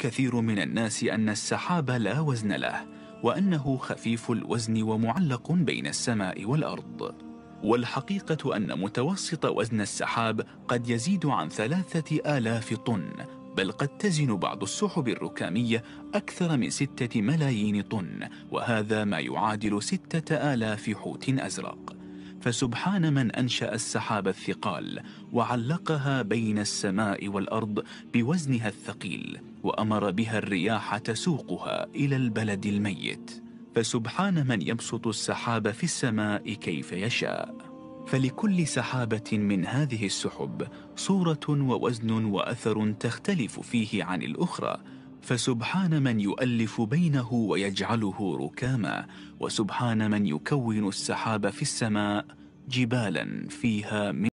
كثير من الناس أن السحاب لا وزن له وأنه خفيف الوزن ومعلق بين السماء والأرض. والحقيقة أن متوسط وزن السحاب قد يزيد عن ثلاثة آلاف طن بل قد تزن بعض السحب الركامية أكثر من ستة ملايين طن وهذا ما يعادل ستة آلاف حوت أزرق. فسبحان من أنشأ السحاب الثقال وعلقها بين السماء والأرض بوزنها الثقيل وأمر بها الرياح تسوقها إلى البلد الميت. فسبحان من يبسط السحاب في السماء كيف يشاء. فلكل سحابة من هذه السحب صورة ووزن وأثر تختلف فيه عن الأخرى فسبحان من يؤلف بينه ويجعله ركاما وسبحان من يكون السحاب في السماء جبالا فيها من